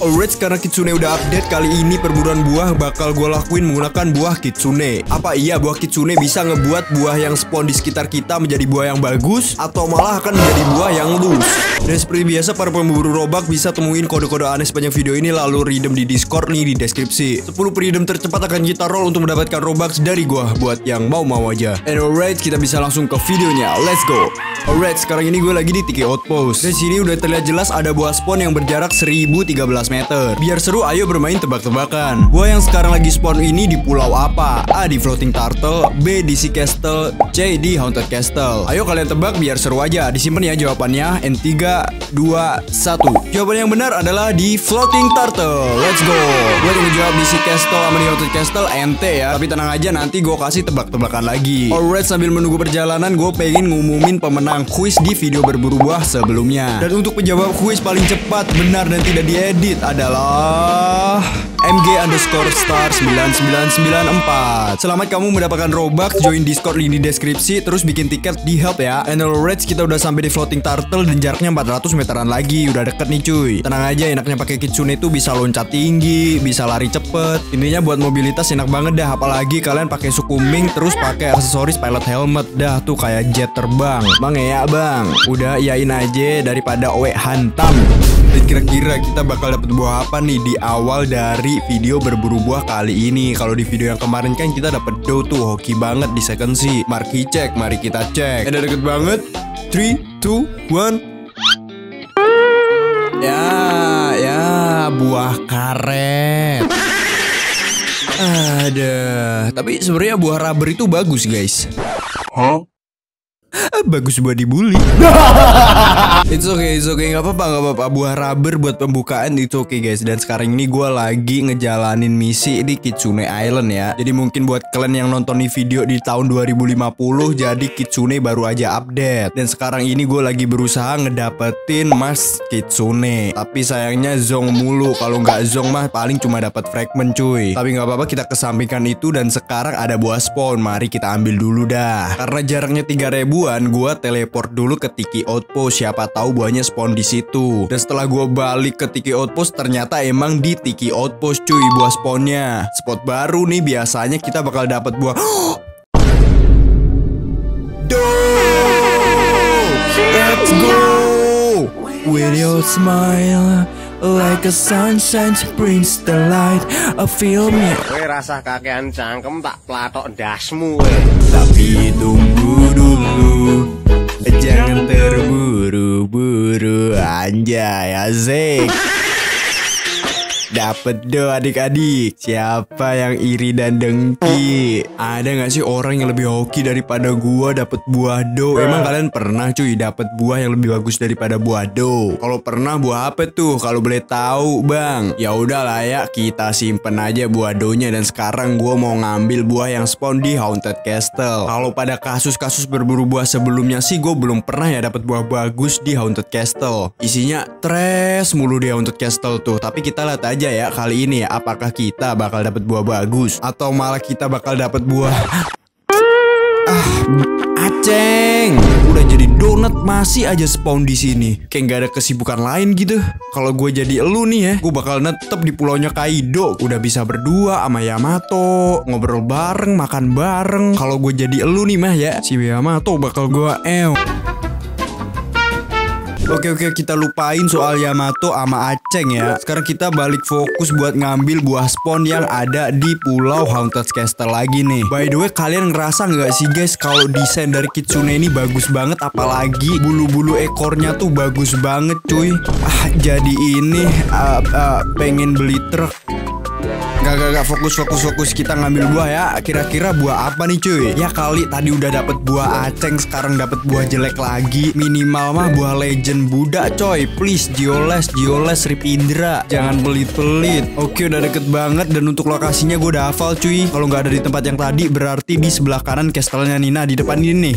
Alright, karena Kitsune udah update kali ini perburuan buah bakal gue lakuin menggunakan buah Kitsune. Apa iya buah Kitsune bisa ngebuat buah yang spawn di sekitar kita menjadi buah yang bagus atau malah akan menjadi buah yang loose? Dan seperti biasa para pemburu robak bisa temuin kode-kode aneh sepanjang video ini lalu redeem di Discord nih di deskripsi. 10 redeem tercepat akan kita roll untuk mendapatkan robux dari gua buat yang mau-mau aja. And alright, kita bisa langsung ke videonya. Let's go. Alright, sekarang ini gue lagi di Tiki Outpost. Di sini udah terlihat jelas ada buah spawn yang berjarak 1013 meter. Biar seru, ayo bermain tebak-tebakan. Buah yang sekarang lagi spawn ini di pulau apa? A di Floating Turtle, B di Sea Castle, C di Haunted Castle. Ayo kalian tebak biar seru aja. Disimpan ya jawabannya. N3, 2, 1. Jawaban yang benar adalah di Floating Turtle. Let's go. Gue yang jawab di Sea Castle sama di Haunted Castle NT ya. Tapi tenang aja nanti gue kasih tebak-tebakan lagi. Alright, sambil menunggu perjalanan gue pengen ngumumin pemenang kuis di video berburu buah sebelumnya. Dan untuk penjawab kuis paling cepat, benar dan tidak diedit adalah MG underscore star 9994 Selamat kamu mendapatkan Robux Join Discord link di deskripsi Terus bikin tiket di help ya. And alright kita udah sampai di floating turtle Dan jaraknya 400 meteran lagi. Udah deket nih cuy. Tenang aja enaknya pakai kitsune itu bisa loncat tinggi Bisa lari cepet. Intinya buat mobilitas enak banget dah Apalagi kalian pakai suku ming Terus pakai aksesoris pilot helmet. Dah tuh kayak jet terbang. Bang ya bang. Udah iyain aja daripada owe hantam dan kira-kira kita bakal dapat buah apa nih di awal dari video berburu buah kali ini? Kalau di video yang kemarin kan kita dapat dough tuh hoki banget di second sih. Marki cek, mari kita cek. Ada deket banget. 3, 2, 1. Ya, ya, buah karet. Ada, tapi sebenarnya buah rubber itu bagus guys. Hah? bagus buat dibully. it's okay, it's okay, nggak apa-apa, nggak apa-apa. Buah rubber buat pembukaan itu oke okay, guys. Dan sekarang ini gue lagi ngejalanin misi di Kitsune Island ya. Jadi mungkin buat kalian yang nonton nih video di tahun 2050, jadi Kitsune baru aja update. Dan sekarang ini gue lagi berusaha ngedapetin Mas Kitsune. Tapi sayangnya zong mulu. Kalau nggak zong mah paling cuma dapat fragment cuy. Tapi nggak apa-apa kita kesampingkan itu dan sekarang ada buah spawn. Mari kita ambil dulu dah. Karena jaraknya 3000 ribuan, gue teleport dulu ke Tiki Outpost. Siapa tahu buahnya spawn di situ. Dan setelah gue balik ke Tiki Outpost, ternyata emang di Tiki Outpost cuy buah spawnnya. Spot baru nih biasanya kita bakal dapat buah. Let's go. With your smile. Like a sunshine brings the light I feel me Kowe rasa kakean cangkem tak platok dasmu we. Tapi tunggu dulu. Jangan terburu-buru. Anjay asik Dapet do adik-adik. Siapa yang iri dan dengki? Ada gak sih orang yang lebih hoki daripada gua dapet buah do Emang kalian pernah cuy dapet buah yang lebih bagus daripada buah do Kalau pernah buah apa tuh? Kalau boleh tahu bang. Ya udahlah ya. Kita simpen aja buah donya Dan sekarang gua mau ngambil buah yang spawn di Haunted Castle. Kalau pada kasus-kasus berburu buah sebelumnya sih gue belum pernah ya dapet buah bagus di Haunted Castle. Isinya tres mulu di Haunted Castle tuh. Tapi kita lihat aja ya kali ini ya. Apakah kita bakal dapat buah bagus atau malah kita bakal dapat buah? Ah aceng. Udah jadi donat masih aja spawn di sini. Kayak nggak ada kesibukan lain gitu. Kalau gue jadi elu nih ya gue bakal netep di pulaunya Kaido udah bisa berdua sama Yamato. Ngobrol bareng makan bareng. Kalau gue jadi elu nih mah ya si Yamato bakal gue ew Oke oke kita lupain soal Yamato sama Aceng ya. Sekarang kita balik fokus buat ngambil buah spawn yang ada di pulau Haunted Castle lagi nih. By the way kalian ngerasa nggak sih guys kalau desain dari Kitsune ini bagus banget? Apalagi bulu-bulu ekornya tuh bagus banget cuy. Ah jadi ini uh, uh, pengen beli truk Gak gak gak fokus fokus fokus. Kita ngambil buah ya. Kira-kira buah apa nih cuy? Ya kali tadi udah dapet buah aceng Sekarang dapet buah jelek lagi. Minimal mah buah legend Buddha coy. Please Dioles Dioles Rip Indra. Jangan pelit-pelit. Oke udah deket banget. Dan untuk lokasinya gue udah hafal cuy. Kalau nggak ada di tempat yang tadi Berarti di sebelah kanan castle-nya Nina Di depan ini nih.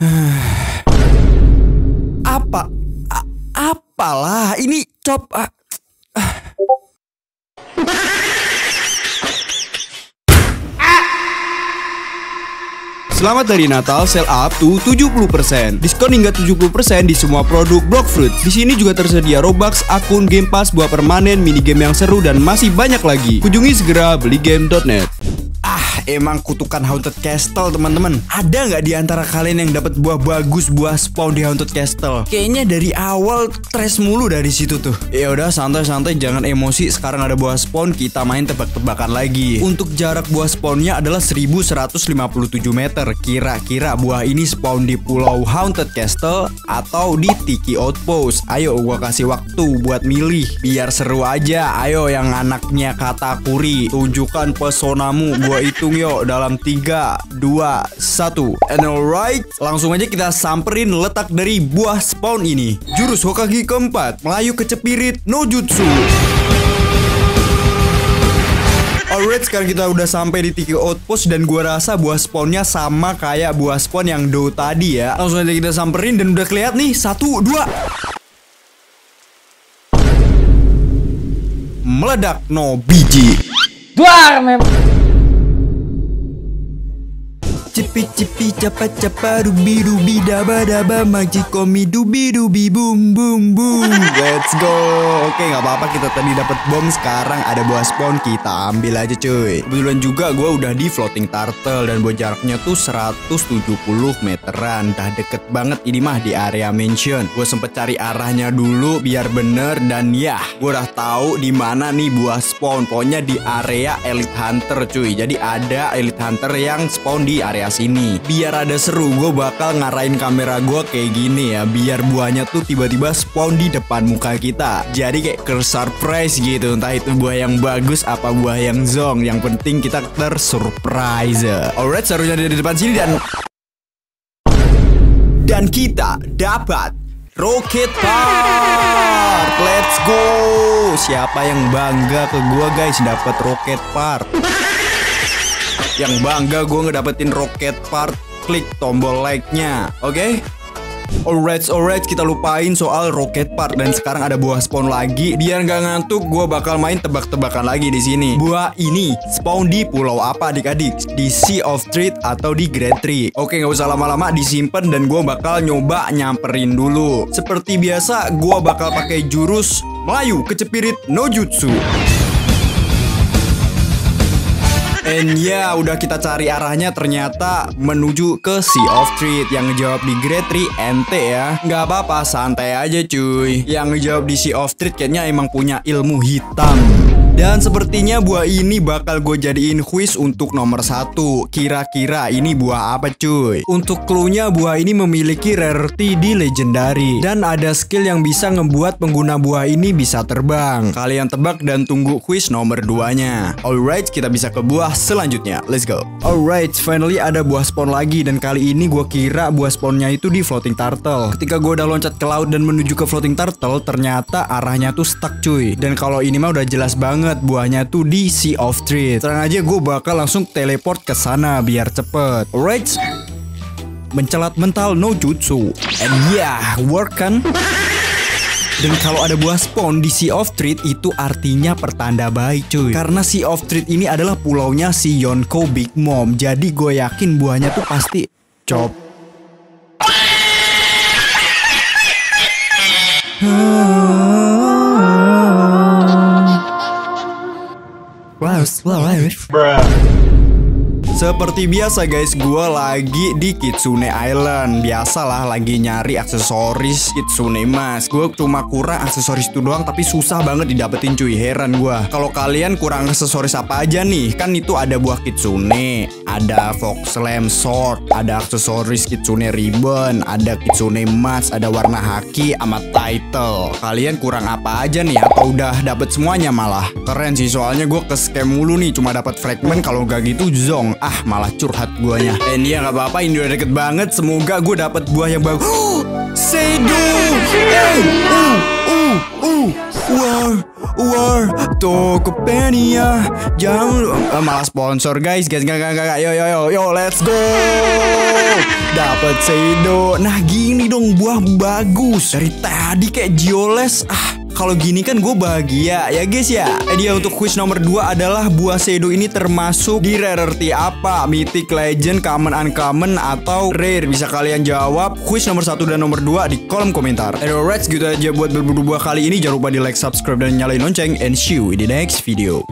Apa? A apalah? Ini cop Selamat dari Natal, sell up to 70%. Diskon hingga 70% di semua produk Block Fruit. Di sini juga tersedia Robux, akun Game Pass, buah permanen, minigame yang seru dan masih banyak lagi. Kunjungi segera beligame.net. Emang kutukan Haunted Castle teman-teman. Ada nggak di antara kalian yang dapat buah bagus, buah spawn di Haunted Castle? Kayaknya dari awal stress mulu dari situ tuh. Ya udah santai-santai, jangan emosi. Sekarang ada buah spawn, kita main tebak-tebakan lagi. Untuk jarak buah spawnnya adalah 1157 meter. Kira-kira buah ini spawn di Pulau Haunted Castle atau di Tiki Outpost? Ayo gua kasih waktu buat milih biar seru aja. Ayo yang anaknya kata kuri, tunjukkan pesonamu. Gua hitung yuk dalam 3 2 1. And alright, langsung aja kita samperin letak dari buah spawn ini. Jurus Hokage keempat, Melayu kecepirit no jutsu. Alright, sekarang kita udah sampai di Tiki Outpost dan gua rasa buah spawnnya sama kayak buah spawn yang do tadi ya. Langsung aja kita samperin dan udah kelihatan nih satu dua. Meledak no biji. Duar mem. Cipi cipi capa capa rubi rubi daba daba maji komi dubi dubi boom boom boom Let's go. Oke nggak apa-apa kita tadi dapat bom. Sekarang ada buah spawn kita ambil aja cuy. Kebetulan juga gue udah di floating turtle dan buat jaraknya tuh 170 meteran. Dah deket banget ini mah di area mansion. Gue sempet cari arahnya dulu biar bener dan ya gue udah tahu di mana nih buah spawn. Pokoknya di area elite hunter cuy. Jadi ada elite hunter yang spawn di area sini. Biar ada seru gue bakal ngarahin kamera gue kayak gini ya Biar buahnya tuh tiba-tiba spawn di depan muka kita. Jadi kayak ke surprise gitu Entah itu buah yang bagus apa buah yang zong. Yang penting kita tersurprise. Alright serunya ada di depan sini dan Dan kita dapat Rocket Part Let's go. Siapa yang bangga ke gua guys dapat Rocket Part yang bangga gue ngedapetin rocket part klik tombol like-nya oke okay? Alright, alright, kita lupain soal rocket part dan sekarang ada buah spawn lagi. Biar nggak ngantuk, gue bakal main tebak-tebakan lagi di sini. Buah ini spawn di pulau apa adik-adik? Di Sea of Treat atau di Great Tree? Oke, nggak usah lama-lama disimpan dan gue bakal nyoba nyamperin dulu. Seperti biasa, gue bakal pakai jurus Melayu kecepirit no jutsu. And ya, udah kita cari arahnya ternyata menuju ke Sea of Treat Yang ngejawab di Great Tree ente ya. Nggak apa-apa, santai aja cuy. Yang ngejawab di Sea of Treat kayaknya emang punya ilmu hitam dan sepertinya buah ini bakal gue jadiin quiz untuk nomor satu. Kira-kira ini buah apa cuy? Untuk clue-nya buah ini memiliki rarity di legendary. Dan ada skill yang bisa ngebuat pengguna buah ini bisa terbang. Kalian tebak dan tunggu quiz nomor 2-nya. Alright, kita bisa ke buah selanjutnya. Let's go. Alright, finally ada buah spawn lagi. Dan kali ini gue kira buah spawnnya itu di floating turtle. Ketika gue udah loncat ke laut dan menuju ke floating turtle, ternyata arahnya tuh stuck cuy. Dan kalau ini mah udah jelas banget buahnya tuh di Sea of Treat. Terang aja gue bakal langsung teleport ke sana biar cepet. Alright. Mencelat mental no jutsu. And yeah, work kan? Dan kalau ada buah spawn di Sea of Treat itu artinya pertanda baik cuy Karena Sea of Treat ini adalah pulaunya si Yonko Big Mom Jadi gue yakin buahnya tuh pasti Cop Seperti biasa guys, gue lagi di Kitsune Island. Biasalah lagi nyari aksesoris Kitsune Mas. Gue cuma kurang aksesoris itu doang tapi susah banget didapetin cuy. Heran gue Kalau kalian kurang aksesoris apa aja nih? Kan itu ada buah Kitsune Ada Fox Slam Sword Ada aksesoris Kitsune Ribbon Ada Kitsune Mas Ada warna haki sama title. Kalian kurang apa aja nih Atau udah dapet semuanya malah? Keren sih soalnya gue ke scam mulu nih Cuma dapat fragment kalau gak gitu zong. Ah malah curhat guanya. Dan ya nggak apa-apa ini udah deket banget Semoga gue dapet buah yang bagus. Seido Eh Uh Uh Uh War War Tokopedia. Jangan eh, Malah sponsor guys. Guys gak gak gak Yo yo yo Yo let's go. Dapat Seido. Nah gini dong buah bagus. Dari tadi kayak Gioles. Ah Kalau gini kan gue bahagia ya guys ya. Dia untuk quiz nomor 2 adalah buah sedo ini termasuk di rarity apa? Mythic, legend, common, uncommon atau rare? Bisa kalian jawab quiz nomor 1 dan nomor 2 di kolom komentar. Alright, gitu aja buat berburu buah kali ini. Jangan lupa di like, subscribe dan nyalain lonceng and see you in the next video.